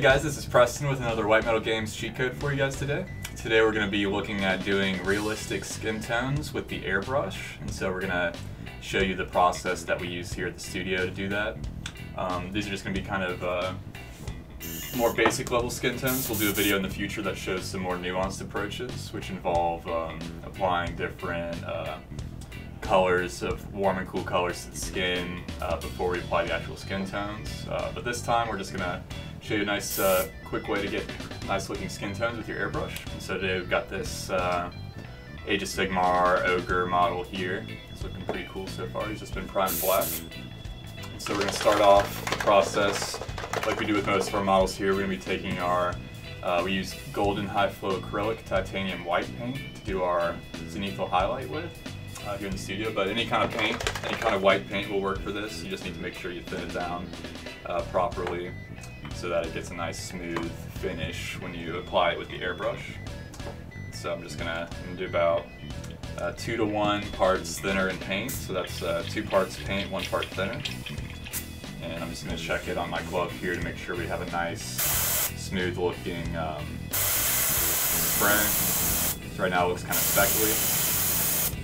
Hey guys, this is Preston with another White Metal Games cheat code for you guys today. Today we're going to be looking at doing realistic skin tones with the airbrush, and so we're going to show you the process that we use here at the studio to do that. Um, these are just going to be kind of uh, more basic level skin tones. We'll do a video in the future that shows some more nuanced approaches, which involve um, applying different uh, colors of warm and cool colors to the skin uh, before we apply the actual skin tones. Uh, but this time we're just going to show you a nice uh, quick way to get nice looking skin tones with your airbrush. And so today we've got this uh, Age of Sigmar Ogre model here. It's looking pretty cool so far. He's just been primed black. And so we're going to start off the process like we do with most of our models here. We're going to be taking our, uh, we use golden high flow acrylic titanium white paint to do our zenithal highlight with. Uh, here in the studio, but any kind of paint, any kind of white paint will work for this. You just need to make sure you thin it down uh, properly so that it gets a nice smooth finish when you apply it with the airbrush. So I'm just gonna, gonna do about uh, two to one parts thinner in paint. So that's uh, two parts paint, one part thinner. And I'm just gonna check it on my glove here to make sure we have a nice, smooth looking um. So right now it looks kind of speckly.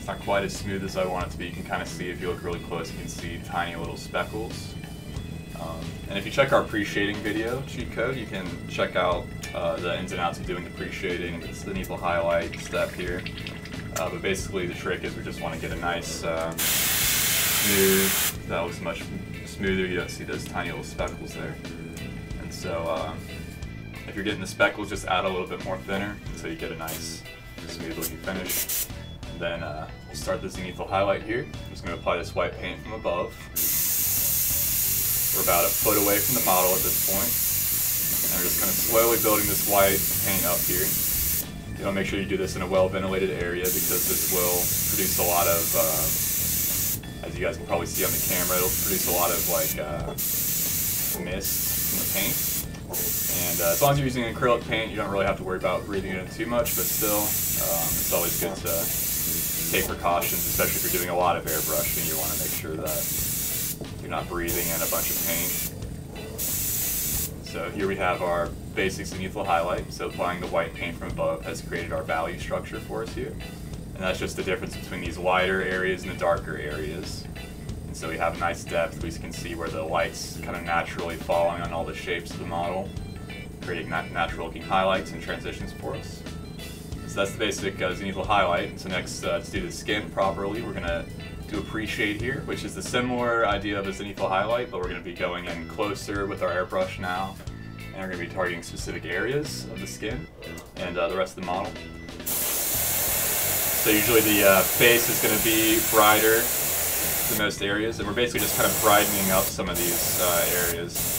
It's not quite as smooth as I want it to be. You can kind of see, if you look really close, you can see tiny little speckles. Um, and if you check our pre-shading video cheat code, you can check out uh, the ins and outs of doing the pre-shading. It's the needle highlight step here. Uh, but basically the trick is we just want to get a nice uh, smooth, that looks much smoother. You don't see those tiny little speckles there. And so uh, if you're getting the speckles, just add a little bit more thinner so you get a nice smooth looking finish. And then uh, we'll start the zenithal highlight here. I'm just going to apply this white paint from above. We're about a foot away from the model at this point. And we're just kind of slowly building this white paint up here. You to make sure you do this in a well-ventilated area because this will produce a lot of, uh, as you guys can probably see on the camera, it'll produce a lot of like uh, mist from the paint. And uh, as long as you're using acrylic paint, you don't really have to worry about breathing it in too much, but still, um, it's always good to take precautions, especially if you're doing a lot of airbrushing. You want to make sure that you're not breathing in a bunch of paint. So here we have our basic zenithal highlight. So applying the white paint from above has created our value structure for us here. And that's just the difference between these wider areas and the darker areas. And so we have a nice depth. We can see where the light's kind of naturally falling on all the shapes of the model, creating nat natural looking highlights and transitions for us. So that's the basic uh, zenithal highlight. So next, uh, to do the skin properly, we're to do a pre-shade here, which is the similar idea of a zenithal highlight, but we're to be going in closer with our airbrush now, and we're to be targeting specific areas of the skin and uh, the rest of the model. So usually the uh, face is to be brighter than most areas, and we're basically just kind of brightening up some of these uh, areas,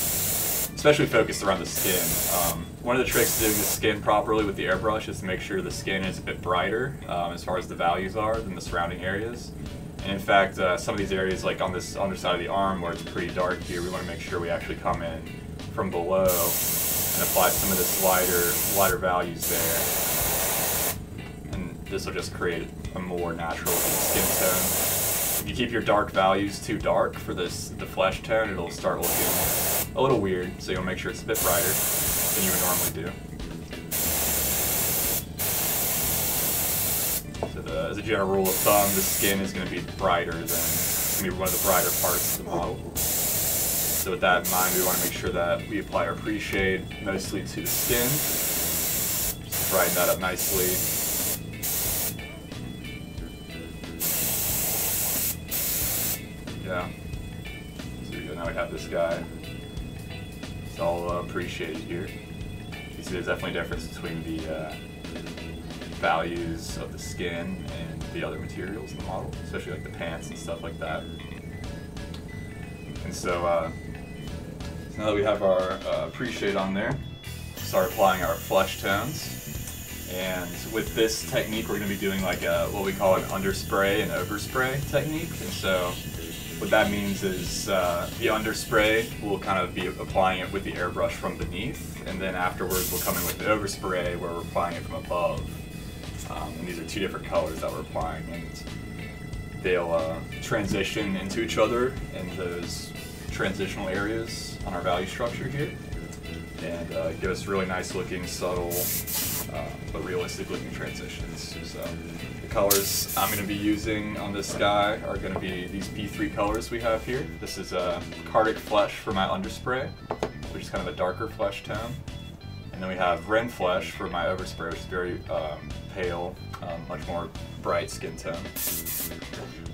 especially focused around the skin. Um, one of the tricks to doing the skin properly with the airbrush is to make sure the skin is a bit brighter um, as far as the values are than the surrounding areas. And in fact, uh, some of these areas, like on this underside of the arm where it's pretty dark here, we want to make sure we actually come in from below and apply some of this lighter, lighter values there. And this will just create a more natural skin tone. If you keep your dark values too dark for this the flesh tone, it'll start looking a little weird. So you'll make sure it's a bit brighter than you would normally do. So the, as a general rule of thumb, the skin is going to be brighter than, going to be one of the brighter parts of the model. So with that in mind, we want to make sure that we apply our pre-shade mostly to the skin. Just brighten that up nicely. Yeah. So. Now we have this guy. All uh, pre-shaded here. You see there's definitely a difference between the uh, values of the skin and the other materials in the model, especially like the pants and stuff like that. And so, uh, so now that we have our uh, pre-shade on there, start applying our flesh tones. And with this technique, we're going to be doing like a, what we call an underspray and overspray technique. And so what that means is uh, the underspray, we'll kind of be applying it with the airbrush from beneath, and then afterwards we'll come in with the overspray where we're applying it from above. Um, and these are two different colors that we're applying, and they'll uh, transition into each other in those transitional areas on our value structure here. and uh, give us really nice looking, subtle, uh, but realistic looking transitions. So the colors I'm going to be using on this guy are going to be these P3 colors we have here. This is a Khardic Flesh for my underspray, which is kind of a darker flesh tone. And then we have Ryn Flesh for my overspray, which is very um, pale, um, much more bright skin tone.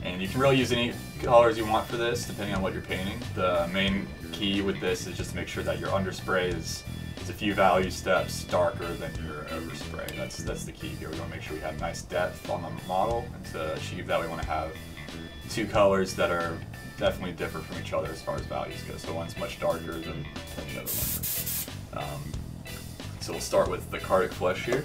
And you can really use any colors you want for this, depending on what you're painting. The main key with this is just to make sure that your underspray is, is a few value steps darker than your overspray. That's, that's the key here. We want to make sure we have nice depth on the model. And to achieve that, we want to have two colors that are definitely different from each other as far as values go. So one's much darker than, the other one. Um, so we'll start with the Khardic Flesh here.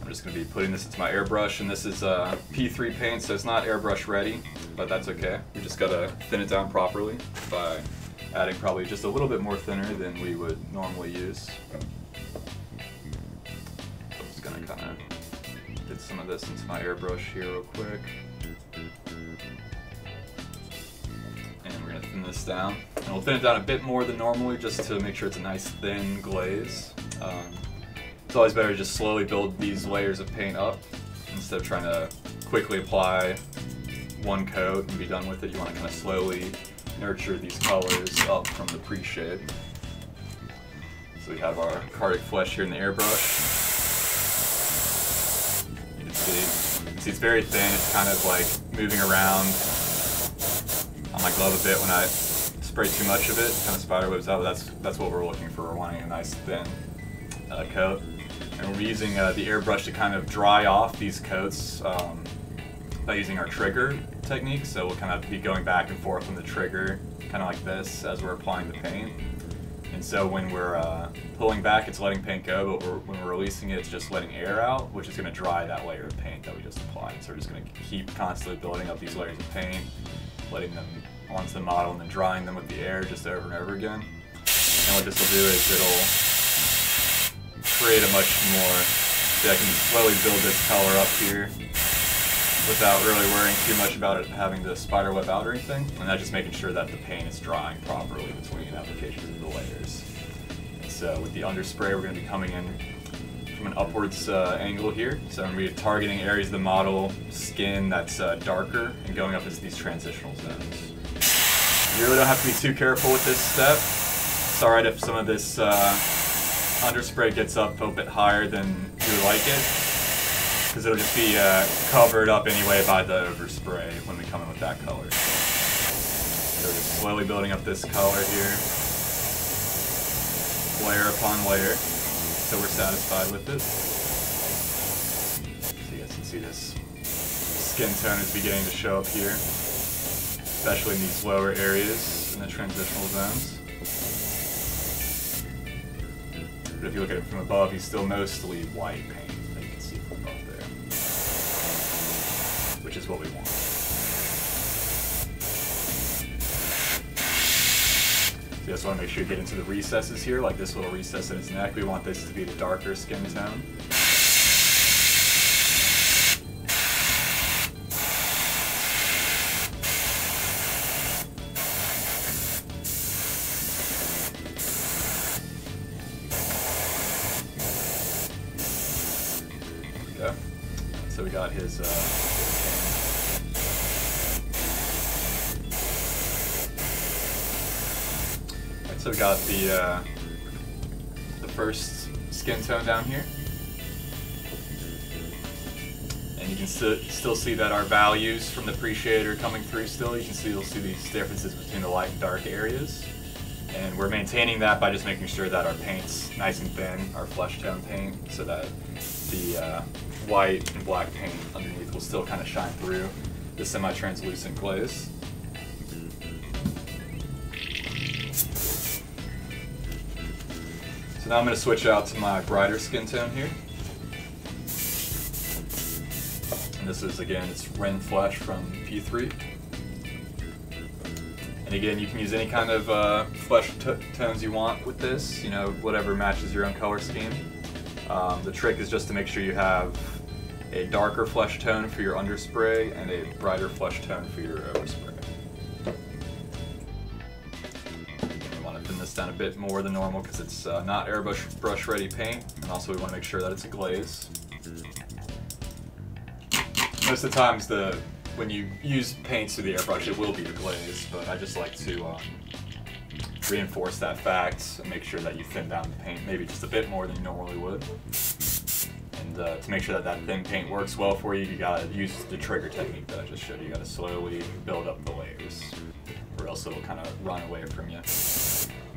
I'm just going to be putting this into my airbrush, and this is uh, P3 paint, so it's not airbrush ready, but that's okay. We just got to thin it down properly by adding probably just a little bit more thinner than we would normally use. I'm just to kind of get some of this into my airbrush here real quick. And we're to thin this down. And we'll thin it down a bit more than normally just to make sure it's a nice thin glaze. Um, it's always better to just slowly build these layers of paint up instead of trying to quickly apply one coat and be done with it. You want to kind of slowly nurture these colors up from the pre-shade. So we have our Khardic Flesh here in the airbrush. You can see, you can see it's very thin. It's kind of like moving around on my glove a bit when I spray too much of it. Kind of spider webs out. That's that's what we're looking for. We're wanting a nice thin uh, coat. And we're using uh, the airbrush to kind of dry off these coats um, by using our trigger technique. So we'll kind of be going back and forth on the trigger, kind of like this, as we're applying the paint. And so when we're uh, pulling back, it's letting paint go, but we're, when we're releasing it, it's just letting air out, which is going to dry that layer of paint that we just applied. So we're just going to keep constantly building up these layers of paint, letting them onto the model, and then drying them with the air just over and over again. And what this will do is it'll create a much more, see I can slowly build this color up here without really worrying too much about it having the spider web out or anything. And that's just making sure that the paint is drying properly between applications of the layers. So with the underspray, we're going to be coming in from an upwards uh, angle here. So I'm going to be targeting areas of the model skin that's uh, darker and going up into these transitional zones. You really don't have to be too careful with this step. It's alright if some of this uh, underspray gets up a bit higher than you like it, because it'll just be uh, covered up anyway by the overspray when we come in with that color. So we're just slowly building up this color here, layer upon layer, so we're satisfied with it. So you guys can see this skin tone is beginning to show up here, especially in these lower areas in the transitional zones. But if you look at it from above, he's still mostly white paint what we want. So you just want to make sure you get into the recesses here, like this little recess in his neck. We want this to be the darker skin tone. So we got his. Uh, right, so got the uh, the first skin tone down here, and you can st still see that our values from the pre-shade are coming through. Still, you can see you'll see these differences between the light and dark areas. And we're maintaining that by just making sure that our paint's nice and thin, our flesh tone paint, so that the uh, white and black paint underneath will still kind of shine through the semi-translucent glaze. Now I'm going to switch out to my brighter skin tone here. And this is, again, it's Ryn Flesh from P3. And again, you can use any kind of uh, flesh tones you want with this, you know, whatever matches your own color scheme. Um, the trick is just to make sure you have a darker flesh tone for your underspray and a brighter flesh tone for your overspray. Down a bit more than normal because it's uh, not airbrush brush ready paint, and also we want to make sure that it's a glaze. Most of the times, the when you use paints through the airbrush, it will be a glaze, but I just like to um, reinforce that fact and make sure that you thin down the paint maybe just a bit more than you normally would. And uh, to make sure that that thin paint works well for you, you gotta use the trigger technique that I just showed you. You gotta slowly build up the layers, or else it'll kind of run away from you.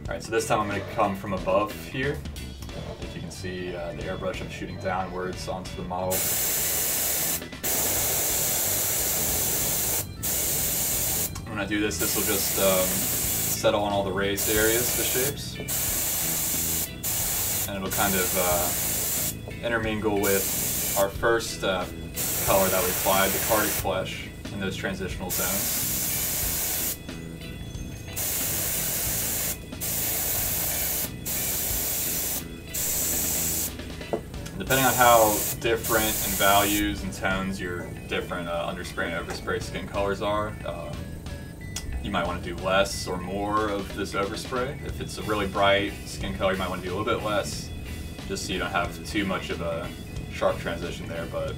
Alright, so this time I'm gonna come from above here. If you can see uh, the airbrush, I'm shooting downwards onto the model. When I do this, this will just um, settle on all the raised areas, the shapes. And it'll kind of uh, intermingle with our first uh, color that we applied, the Khardic Flesh, in those transitional zones. Depending on how different in values and tones your different uh, underspray and overspray skin colors are, um, you might want to do less or more of this overspray. If it's a really bright skin color, you might want to do a little bit less, just so you don't have too much of a sharp transition there. But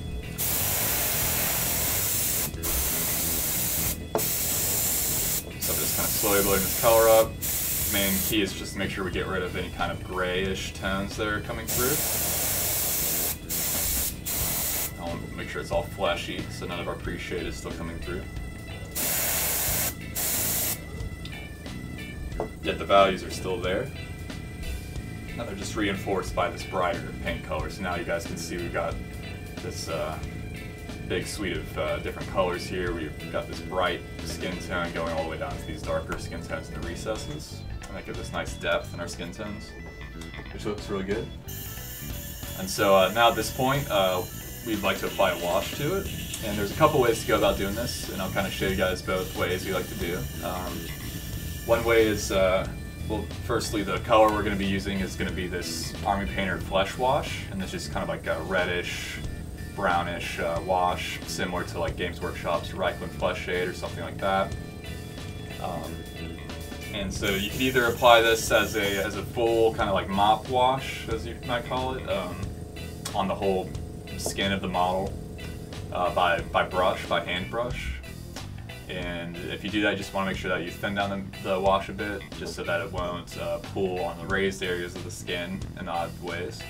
so I'm just kind of slowly building this color up. Main key is just to make sure we get rid of any kind of grayish tones that are coming through. I'll make sure it's all fleshy, so none of our pre-shade is still coming through. yet the values are still there. And they're just reinforced by this brighter paint color. So now you guys can see we've got this uh, big suite of uh, different colors here. We've got this bright skin tone going all the way down to these darker skin tones in the recesses. And that gives us nice depth in our skin tones, which looks really good. And so uh, now at this point, uh, we'd like to apply a wash to it. And there's a couple ways to go about doing this, and I'll kind of show you guys both ways we like to do. Um, one way is, uh, well, firstly, the color we're going to be using is going to be this Army Painter Flesh Wash, and it's just kind of like a reddish, brownish uh, wash, similar to like Games Workshop's Reikland Flesh Shade or something like that. Um, and so you can either apply this as a as a full kind of like mop wash, as you might call it, um, on the whole skin of the model uh, by by brush, by hand brush, and if you do that, you just want to make sure that you thin down the, the wash a bit, just so that it won't uh, pool on the raised areas of the skin in odd ways.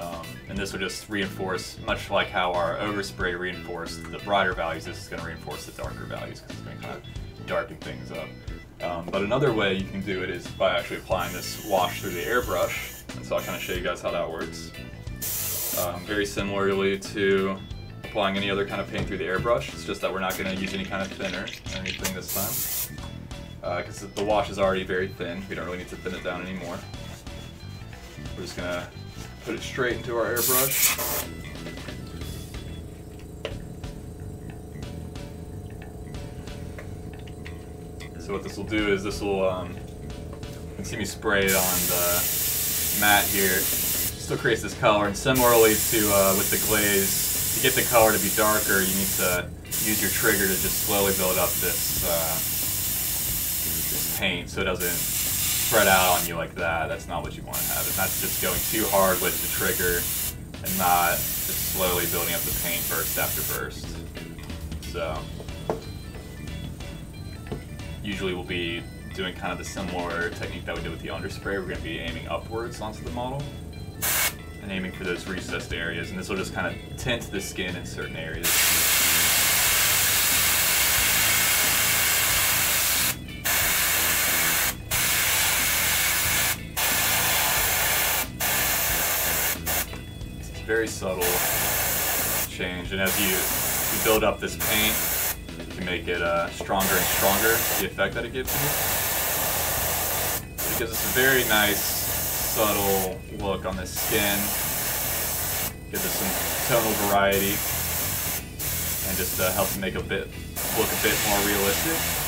Um, and this will just reinforce, much like how our overspray reinforced the brighter values, this is going to reinforce the darker values because it's going to kind of darken things up. Um, but another way you can do it is by actually applying this wash through the airbrush. And so I'll kind of show you guys how that works. Um, very similarly to applying any other kind of paint through the airbrush. It's just that we're not going to use any kind of thinner or anything this time. Because uh, the wash is already very thin. We don't really need to thin it down anymore. We're just going to put it straight into our airbrush. So what this will do is this will, um, you can see me spray it on the mat here. Still creates this color, and similarly to uh, with the glaze, to get the color to be darker, you need to use your trigger to just slowly build up this uh, this paint so it doesn't spread out on you like that. That's not what you want to have. And that's just going too hard with the trigger and not just slowly building up the paint burst after burst. So usually we'll be doing kind of the similar technique that we did with the underspray. We're going to be aiming upwards onto the model and aiming for those recessed areas, and this will just kind of tint the skin in certain areas. It's very subtle change, and as you, you build up this paint, you can make it uh, stronger and stronger, the effect that it gives you. It gives us a very nice subtle look on the skin. Gives us some tonal variety and just helps make a bit look a bit more realistic.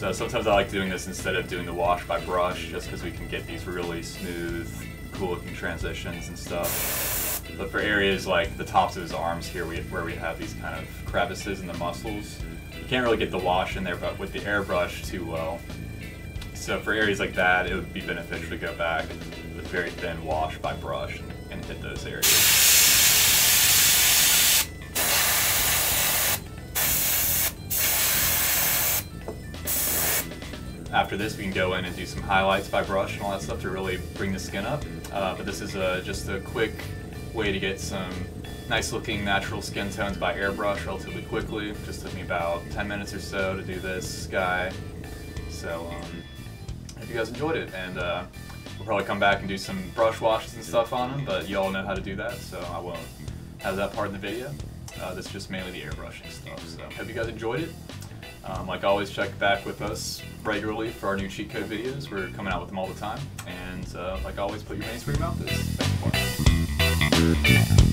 So sometimes I like doing this instead of doing the wash by brush, just because we can get these really smooth, cool looking transitions and stuff. But for areas like the tops of his arms here, we, where we have these kind of crevices in the muscles, you can't really get the wash in there but with the airbrush too well. So for areas like that, it would be beneficial to go back with very thin wash by brush and, and hit those areas. After this, we can go in and do some highlights by brush and all that stuff to really bring the skin up. Uh, but this is a, just a quick way to get some nice looking natural skin tones by airbrush relatively quickly. Just took me about 10 minutes or so to do this guy. So um, I hope you guys enjoyed it. And uh, we'll probably come back and do some brush washes and stuff on them, but you all know how to do that, so I won't have that part in the video. Uh, this is just mainly the airbrushing stuff. So hope you guys enjoyed it. Um, like always, check back with us regularly for our new cheat code videos. We're coming out with them all the time. And uh, like always, put your hands where your mouth is. Thanks for watching.